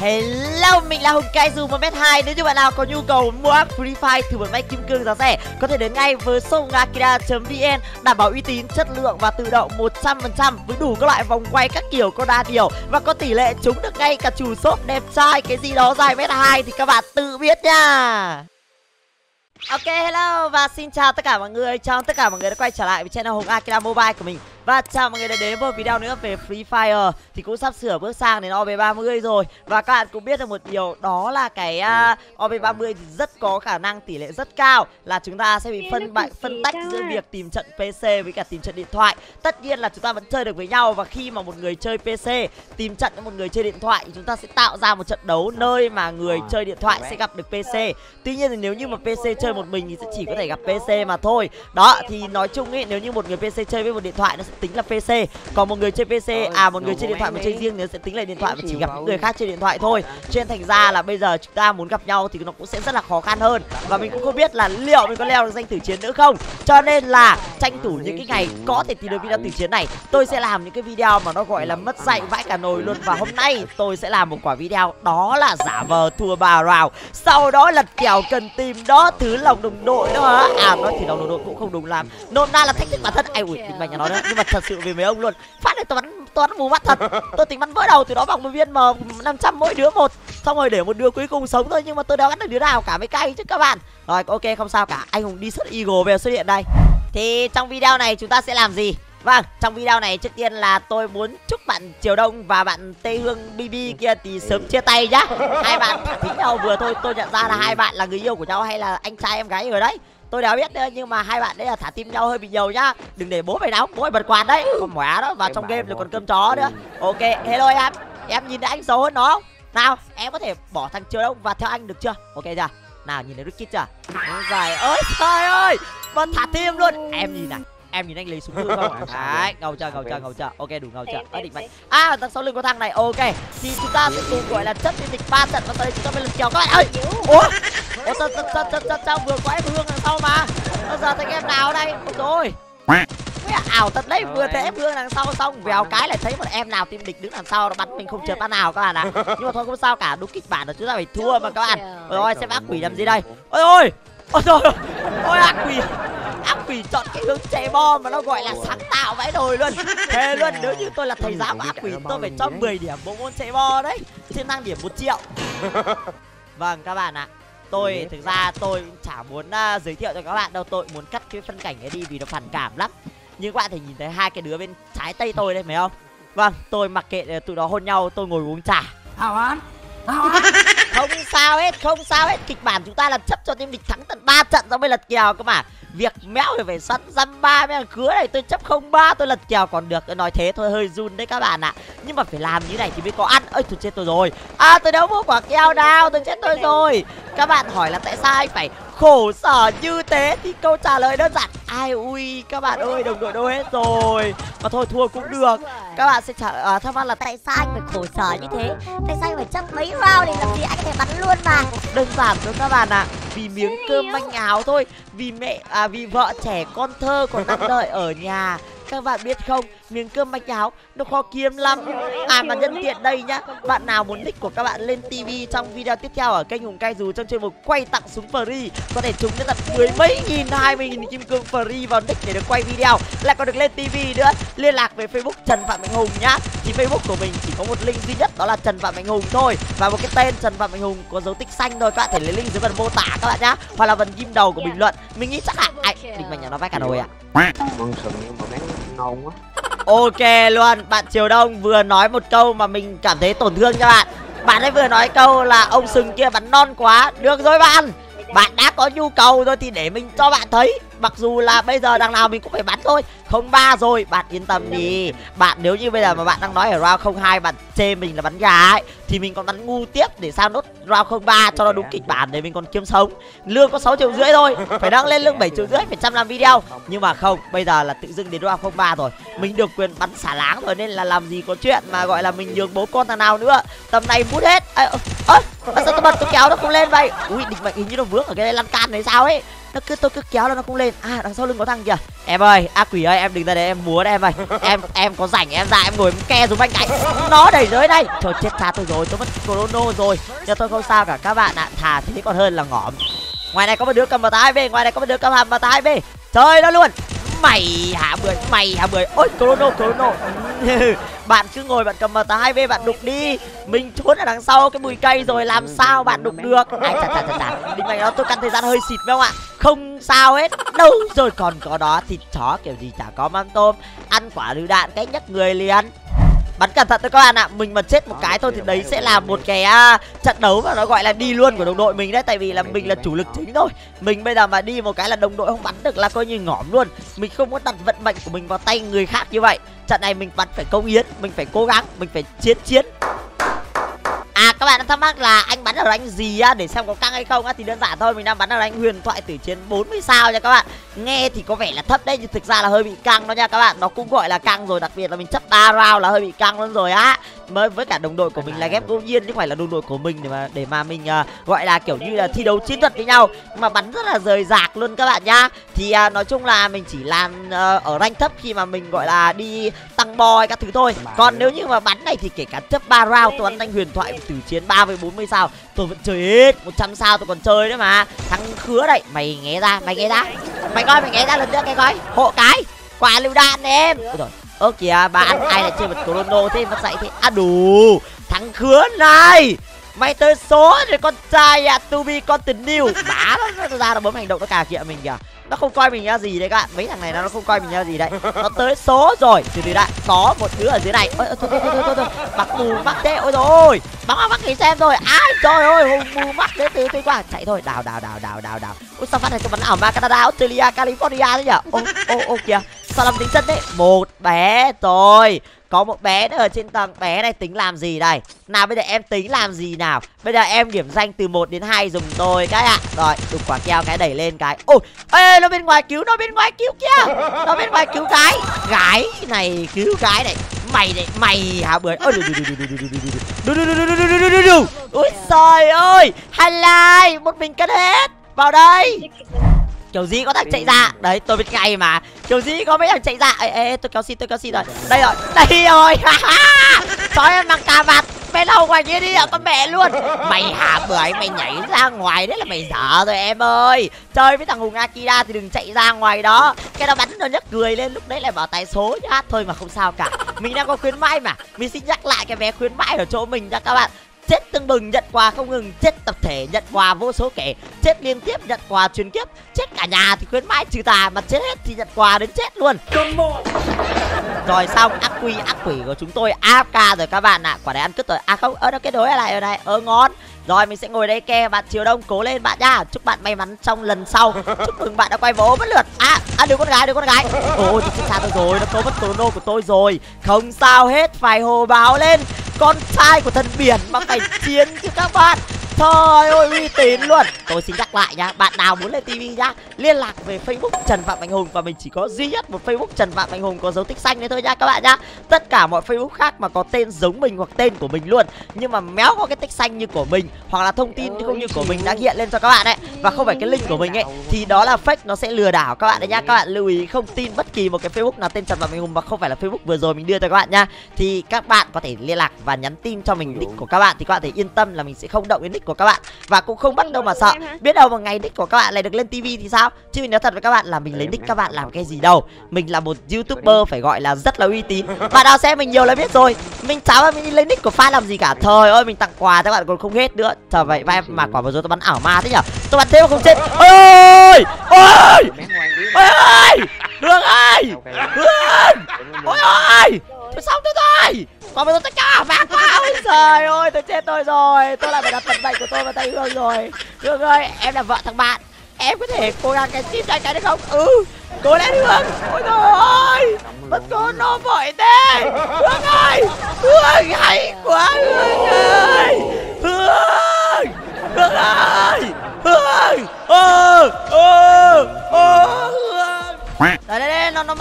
Hello, mình là Hùng Kai 1m2 Nếu như bạn nào có nhu cầu mua app Free Fire thử một máy kim cương giá rẻ Có thể đến ngay với showroom akira.vn Đảm bảo uy tín, chất lượng và tự động 100% Với đủ các loại vòng quay các kiểu có đa điều Và có tỷ lệ trúng được ngay cả chủ shop đẹp trai. Cái gì đó dài mét 2 thì các bạn tự biết nha. Ok, hello và xin chào tất cả mọi người. Chào tất cả mọi người đã quay trở lại với channel Hùng Akira Mobile của mình. Và chào mọi người đã đến với một video nữa về Free Fire. Thì cũng sắp sửa bước sang đến OB30 rồi. Và các bạn cũng biết được một điều đó là cái uh, OB30 thì rất có khả năng tỷ lệ rất cao Là chúng ta sẽ bị phân bại phân tách giữa việc tìm trận PC với cả tìm trận điện thoại. Tất nhiên là chúng ta vẫn chơi được với nhau Và khi mà một người chơi PC tìm trận với một người chơi điện thoại thì chúng ta sẽ tạo ra một trận đấu nơi mà người chơi điện thoại sẽ gặp được PC Tuy nhiên thì nếu như mà PC chơi một mình thì sẽ chỉ có thể gặp PC mà thôi. Đó thì nói chung ấy nếu như một người PC chơi với một điện thoại nó sẽ tính là PC Còn một người chơi PC à một người chơi điện thoại mà chơi riêng thì nó sẽ tính là điện thoại và chỉ gặp những người khác chơi điện thoại thôi. Cho nên thành ra là bây giờ chúng ta muốn gặp nhau thì nó cũng sẽ rất là khó khăn hơn. Và mình cũng không biết là liệu mình có leo được danh tử chiến nữa không. Cho nên là tranh thủ những cái ngày có thể tìm được video tử chiến này Tôi sẽ làm những cái video mà nó gọi là mất dạy vãi cả nồi luôn. Và hôm nay tôi sẽ làm một quả video đó là giả vờ thua bà rào. Sau đó lật kèo cần tìm đó thứ lòng đồng đội đó. Hả À nó thì lòng đồng đội cũng không đúng làm, Nôm na là thách thức bản thân. Ai ui mình mày nhà nó đó Nhưng mà thật sự về mấy ông luôn. Phát này tôi toán tôi mù mắt thật. Tôi tính bắn vỡ đầu từ đó bằng một viên mà 500 mỗi đứa một. Xong rồi để một đứa cuối cùng sống thôi Nhưng mà tôi đã bắn được đứa nào? Cả mấy cay chứ các bạn. Rồi ok không sao cả. Anh Hùng đi xuất Eagle về xuất hiện đây. Thì trong video này chúng ta sẽ làm gì? Vâng, trong video này trước tiên là tôi muốn chúc bạn Triều Đông và bạn Tây Hương BB kia thì sớm chia tay nhá. Hai bạn thả thính nhau vừa thôi, tôi nhận ra là hai bạn là người yêu của nhau hay là anh trai em gái rồi đấy. Tôi đã biết nữa nhưng mà hai bạn đấy là thả tim nhau hơi bị nhiều nhá. Đừng để bố phải nóng, bố phải bật quạt đấy. Còn mỏa đó, và trong game là còn cơm chó nữa. Ok, hello em. Em nhìn thấy anh xấu hơn nó không? Nào, em có thể bỏ thằng Triều Đông và theo anh được chưa? Ok chưa? Nào, nhìn thấy Ricky chưa? Dài ơi, trời ơi! Vẫn thả tim luôn. Em nhìn này em nhìn anh lấy súng hư không đấy ngầu chưa ngầu chưa ngầu chưa ok đủ ngầu chưa ở định mạnh. À đằng sau lưng có thằng này ok. Thì chúng ta sẽ cùng gọi là chất liên địch ba trận và sau đây chúng ta mới lần kèo các bạn ơi! Ủa? Ủa sao sao sao sao, sao, sao vừa có em hương đằng sau mà. Bây giờ thấy em nào đây? Rồi ảo thật đấy vừa thấy em hương đằng sau xong vèo cái lại thấy một em nào team địch đứng đằng sau nó bắn mình không trượt phát nào các bạn ạ. À. nhưng mà thôi không sao cả đúng kịch bản là chúng ta phải thua mà các bạn. Ôi xem ác quỷ làm gì đây? ôi ôi ôi rồi ôi ác quỷ ác quỷ chọn cái hướng chạy bom mà nó gọi là sáng tạo vãi đồi luôn. Thề luôn nếu như tôi là thầy giáo của ác quỷ tôi phải cho 10 điểm bộ môn chạy bo đấy trên thang điểm một triệu. Vâng các bạn ạ. Tôi thực ra tôi chả muốn uh, giới thiệu cho các bạn đâu tôi muốn cắt cái phân cảnh ấy đi vì nó phản cảm lắm. Nhưng các bạn thể nhìn thấy hai cái đứa bên trái tay tôi đây phải không? Vâng tôi mặc kệ tụi nó hôn nhau tôi ngồi uống trà. Hào án không sao hết không sao hết. Kịch bản chúng ta là chấp cho team địch thắng tận 3 trận xong mới lật kèo cơ mà việc méo thì phải sẵn dăm ba mấy thằng cứa này tôi chấp không ba tôi lật kèo còn được. Tôi nói thế thôi hơi run đấy các bạn ạ. Nhưng mà phải làm như này thì mới có ăn. Ơi tôi chết tôi rồi. À tôi đâu mua quả keo nào? tôi chết tôi rồi. Các bạn hỏi là tại sao anh phải khổ sở như thế thì câu trả lời đơn giản. Ai ui các bạn ơi đồng đội đâu hết rồi. Mà thôi thua cũng được. Các bạn sẽ trả à, thắc mắc là tại sao anh phải khổ sở như thế? Tại sao anh phải chấp mấy round để làm gì anh có thể bắn luôn mà? Đơn giản thôi các bạn ạ. À. vì miếng cơm manh áo thôi. Vì mẹ à vì vợ trẻ con thơ còn đang đợi ở nhà. Các bạn biết không miếng cơm bánh cháo, nó khó kiếm lắm. À mà nhân tiện đây nhá, bạn nào muốn nick của các bạn lên tivi trong video tiếp theo ở kênh hùng cay dù trong chuyên mục quay tặng súng free, có thể chúng đến tận mười mấy nghìn, hai mươi nghìn kim cương free vào nick để được quay video. Lại còn được lên tivi nữa, liên lạc về facebook trần phạm mạnh hùng nhá. Thì facebook của mình chỉ có một link duy nhất, đó là trần phạm mạnh hùng thôi. Và một cái tên trần phạm mạnh hùng có dấu tích xanh thôi, các bạn thể lấy link dưới phần mô tả các bạn nhá. Hoặc là phần ghim đầu của bình luận. Mình nghĩ chắc là ai định mà nhà nó vách cả nồi ạ. À. ngon quá. Ok luôn, bạn Triều Đông vừa nói một câu mà mình cảm thấy tổn thương cho bạn. Bạn ấy vừa nói câu là ông sừng kia bắn non quá. Được rồi bạn Bạn đã có nhu cầu rồi thì để mình cho bạn thấy. Mặc dù là bây giờ đằng nào mình cũng phải bắn thôi. Không ba rồi, bạn yên tâm đi. Bạn nếu như bây giờ mà bạn đang nói ở round 02 Bạn chê mình là bắn gà ấy Thì mình còn bắn ngu tiếp để sao nốt round 03 Cho nó đúng kịch bản để mình còn kiếm sống. Lương có 6 triệu rưỡi thôi Phải đăng lên lương 7 triệu rưỡi phải chăm làm video. Nhưng mà không, bây giờ là tự dưng đến round 03 rồi. Mình được quyền bắn xả láng rồi Nên là làm gì có chuyện mà gọi là mình nhường bố con thằng nào nữa. Tầm này bút hết. Ơ, à, sao tôi bật tôi kéo nó không lên vậy? Ui, địch mạnh hình như nó vướng ở cái lan can này sao ấy? Nó cứ tôi cứ kéo là nó không lên. À đằng sau lưng có thằng kìa. Em ơi a quỷ ơi, em đừng ra đấy em múa đây em ơi. Em em có rảnh em ra, em ngồi em ke xuống bên cạnh. Nó đẩy dưới đây. Trời, chết cha tôi rồi, tôi mất chrono rồi. Nhưng tôi không sao cả. Các bạn ạ, thà thế còn hơn là ngỏm ngoài này có một đứa cầm vào tay về ngoài này có một đứa cầm hàm vào tay về trời nó luôn mày hả bưởi? Mày hả bưởi? Ôi chrono chrono. Bạn cứ ngồi bạn cầm vào tay b bạn đục đi. Mình trốn ở đằng sau cái bụi cây rồi làm sao bạn đục được? Ai chà chà chà chà. Đinh mày nó tôi căn thời gian hơi xịt phải không ạ? Không sao hết. Đâu rồi còn có đó thịt chó kiểu gì chả có mắm tôm. Ăn quả lựu đạn cái nhấc người liền bắn cẩn thận thôi các bạn ạ. Mình mà chết một cái thôi thì đấy sẽ là một cái uh, trận đấu mà nó gọi là đi luôn của đồng đội mình đấy. Tại vì là mình là chủ lực chính thôi. Mình bây giờ mà đi một cái là đồng đội không bắn được là coi như ngỏm luôn. Mình không muốn đặt vận mệnh của mình vào tay người khác như vậy. Trận này mình bắn phải công hiến mình phải cố gắng mình phải chiến chiến các bạn đang thắc mắc là anh bắn ở rank gì á để xem có căng hay không á thì đơn giản thôi mình đang bắn ở rank huyền thoại tử chiến 40 sao nha các bạn. Nghe thì có vẻ là thấp đấy nhưng thực ra là hơi bị căng đó nha các bạn. Nó cũng gọi là căng rồi, đặc biệt là mình chấp ba round là hơi bị căng luôn rồi á. Mới với cả đồng đội của mình là ghép ngẫu nhiên chứ không phải là đồng đội của mình để mà để mà mình uh, gọi là kiểu như là thi đấu chiến thuật với nhau. Mà bắn rất là rời rạc luôn các bạn nhá. Thì uh, nói chung là mình chỉ làm uh, ở rank thấp khi mà mình gọi là đi tăng boy các thứ thôi. Còn nếu như mà bắn này thì kể cả chấp 3 round tôi bắn rank huyền thoại tử chiến 3 với 40 sao tôi vẫn chơi hết 100 sao tôi còn chơi đấy mà. Thằng khứa đây mày nghe ra mày nghe ra. Mày coi mày nghe ra lần nữa cái coi. Hộ cái. Quả lựu đạn này em. Ôi rồi ơ kìa bạn ai lại chơi một chrono thế mà dậy thế. À đủ thằng khứa này. Mày tới số rồi con trai à to be continue bá nó, nó ra nó bấm hành động nó cà kịa mình kìa. Nó không coi mình ra gì đấy các bạn. Mấy thằng này nó không coi mình ra gì đấy. Nó tới số rồi. Từ từ đã có một đứa ở dưới này. Ôi thôi thôi thôi thôi thôi mặc mù mắt thế ôi rồi bắn mắt thì xem rồi ai trời ơi hùng mù mắt đến từ từ qua chạy thôi. Đào đào đào đào đào đào. Ôi sao phát này cho bắn ảo ma canada australia california thế nhở? Ô ô ô kìa sao làm tính chân đấy một bé rồi có một bé nữa ở trên tầng bé này tính làm gì đây nào bây giờ em tính làm gì nào bây giờ em điểm danh từ 1 đến 2 dùng tôi cái ạ rồi đục quả keo cái đẩy lên cái ôi ê nó bên ngoài cứu nó bên ngoài cứu kia nó bên ngoài cứu cái gái này cứu cái này mày này mày hả bưởi ôi ôi trời ơi hai like một mình cất hết vào đây kiểu gì có thằng chạy ra. Đấy tôi biết ngay mà. Kiểu gì có mấy thằng chạy ra. Ê, ê tôi kéo xin tôi kéo xin rồi. Đây rồi đây rồi. Trời em bằng cà vạt bên đâu ngoài kia đi à con mẹ luôn. Mày hả bưởi mày nhảy ra ngoài đấy là mày dở rồi em ơi. Chơi với thằng hùng akira thì đừng chạy ra ngoài đó. Cái nó bắn nó nhấc cười lên lúc đấy lại bảo tài số nhá. Thôi mà không sao cả. Mình đang có khuyến mãi mà. Mình xin nhắc lại cái vé khuyến mãi ở chỗ mình nha các bạn chết tưng bừng nhận quà không ngừng. Chết tập thể nhận quà vô số kể chết liên tiếp nhận quà truyền kiếp. Chết cả nhà thì khuyến mãi trừ tà mà chết hết thì nhận quà đến chết luôn. Rồi xong ác quy ác quỷ của chúng tôi. Afk rồi các bạn ạ. À. quả này ăn cứt rồi. À không ơ nó kết nối lại ở đây ơ ngon. Rồi mình sẽ ngồi đây ke bạn chiều đông cố lên bạn nhá. Chúc bạn may mắn trong lần sau. Chúc mừng bạn đã quay vỗ mất lượt. À à đứa con gái đứa con gái. Ôi thì xa tôi rồi. Nó có mất chrono của tôi rồi. Không sao hết. Phải hồ báo lên con trai của thần biển mà phải chiến chứ các bạn. Trời ơi uy tín luôn. Tôi xin nhắc lại nhá Bạn nào muốn lên tivi nhá Liên lạc về facebook Trần Phạm Anh Hùng Và mình chỉ có duy nhất một facebook Trần Phạm Anh Hùng Có dấu tích xanh đấy thôi nha các bạn nhá. Tất cả mọi facebook khác mà có tên giống mình hoặc tên của mình luôn Nhưng mà méo có cái tích xanh như của mình Hoặc là thông tin không như của mình đã hiện lên cho các bạn đấy Và không phải cái link của mình ấy Thì đó là fake Nó sẽ lừa đảo các bạn đấy nhá. Các bạn lưu ý không tin bất kỳ một cái facebook nào tên Trần Phạm Anh Hùng Mà không phải là facebook vừa rồi mình đưa cho các bạn nhá. Thì các bạn có thể liên lạc và nhắn tin cho mình nick của các bạn Thì các bạn thể yên tâm là mình sẽ không động đến nick của các bạn. Và cũng không bắt đâu mà sợ biết đâu một ngày nick của các bạn lại được lên tivi thì sao? Chứ mình nói thật với các bạn là mình lấy nick các bạn làm cái gì đâu. Mình là một youtuber phải gọi là rất là uy tín. Bạn nào xem mình nhiều là biết rồi. Mình chả mà mình lấy nick của fan làm gì cả. Thời ơi mình tặng quà các bạn còn không hết nữa. Trời vậy mà quả vừa rồi tôi bắn ảo ma thế nhở? Tôi bắn thế mà không chết. Ôi ôi ôi ôi hương ơi hương ôi ôi tôi xong tôi rồi. Còn bây giờ tất cả vác quá. Ôi trời ơi tôi chết tôi rồi. Tôi lại phải đặt vận mệnh của tôi vào tay hương rồi. Hương ơi em là vợ thằng bạn. Em có thể cố gắng cái chim anh cái được không? Ừ cố lên hương. Ôi trời ơi mất cô nó vội thế. Hương ơi hương hay quá. hương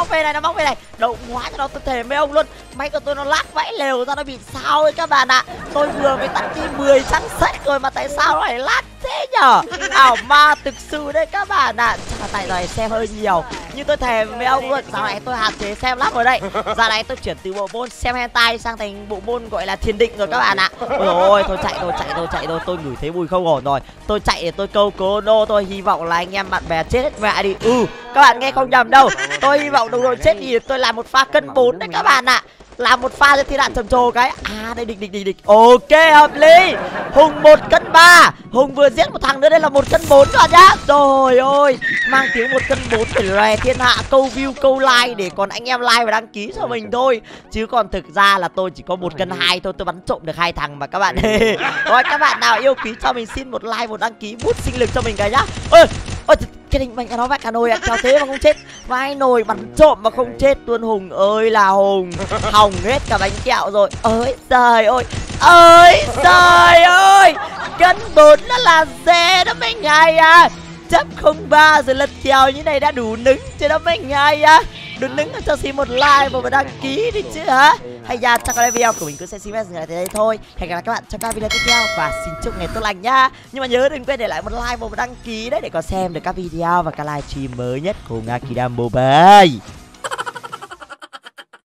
móc về này, nó móc về này. Đậu hóa cho nó tôi thể mấy ông luôn. Máy của tôi nó lắc vãi lều ra nó bị sao ấy các bạn ạ. Tôi vừa mới tắt đi 10 trang sách rồi mà tại sao nó lại lát thế nhở? Ảo ma thực sự đấy các bạn ạ. À. tại này xem hơi nhiều như tôi thề với ông luôn. Dạo này tôi hạn chế xem lắm rồi đây dạo này tôi chuyển từ bộ môn xem hentai sang thành bộ môn gọi là thiền định rồi các bạn ạ. Ôi ôi tôi chạy tôi chạy tôi chạy rồi tôi ngửi thấy mùi không ổn rồi. Tôi chạy để tôi câu cố nô tôi hy vọng là anh em bạn bè chết hết mẹ đi. Ừ các bạn nghe không nhầm đâu. Tôi hy vọng đồng đội chết thì tôi làm một pha cân bốn đấy các bạn ạ làm một pha cho thiên đạn trầm trồ cái. À đây, địch địch địch địch. Ok, hợp lý. Hùng một cân ba. Hùng vừa giết một thằng nữa, đây là một cân bốn rồi nhá. Trời ơi, mang tiếng một cân bốn để lòe thiên hạ, câu view, câu like để còn anh em like và đăng ký cho mình thôi. Chứ còn thực ra là tôi chỉ có một cân hai thôi, tôi bắn trộm được hai thằng mà các bạn. Rồi, các bạn nào yêu quý cho mình, xin một like, một đăng ký, bút sinh lực cho mình cái nhá. Ơi ôi cái định mệnh nó vạch cả nồi ăn à, thế mà không chết. Vai nồi bắn trộm mà không chết tuân hùng ơi là hùng. Hỏng hết cả bánh kẹo rồi. Ơi trời ơi. Ơi trời ơi. Cân bốn nó là dê đó mấy ngày à. Chấp không ba rồi lật kèo như này đã đủ nứng chứ đó mấy ngày à. Đừng nứng cho xin một like và một đăng ký đi chứ hả? Hay ra chắc có video. Của mình cũng sẽ xin phép dừng lại tại đây thôi. Hẹn gặp lại các bạn trong các video tiếp theo. Và xin chúc ngày tốt lành nhá nhưng mà nhớ đừng quên để lại một like và một đăng ký đấy để có xem được các video và các livestream mới nhất của Akira Mobile